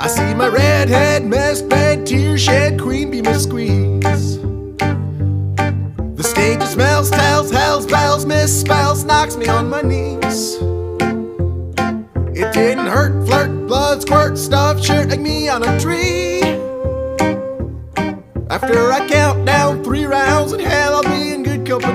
I see my redhead, mess bed, tear shed, queen bee miss squeeze. The stage smells, tells, hells, bells, misspells, knocks me on my knees. It didn't hurt, flirt, blood, squirt, stuff, shirt like me on a tree. After I count down three rounds in hell, I'll be in good company.